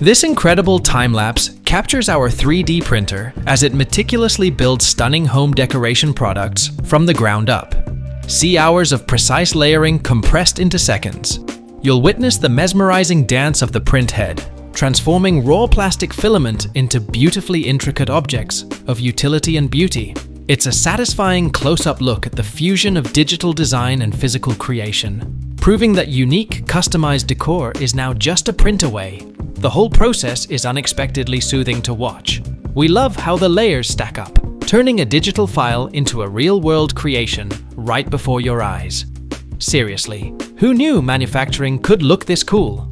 This incredible time-lapse captures our 3D printer as it meticulously builds stunning home decoration products from the ground up. See hours of precise layering compressed into seconds. You'll witness the mesmerizing dance of the print head, transforming raw plastic filament into beautifully intricate objects of utility and beauty. It's a satisfying close-up look at the fusion of digital design and physical creation, proving that unique, customized decor is now just a print away the whole process is unexpectedly soothing to watch. We love how the layers stack up, turning a digital file into a real-world creation right before your eyes. Seriously, who knew manufacturing could look this cool?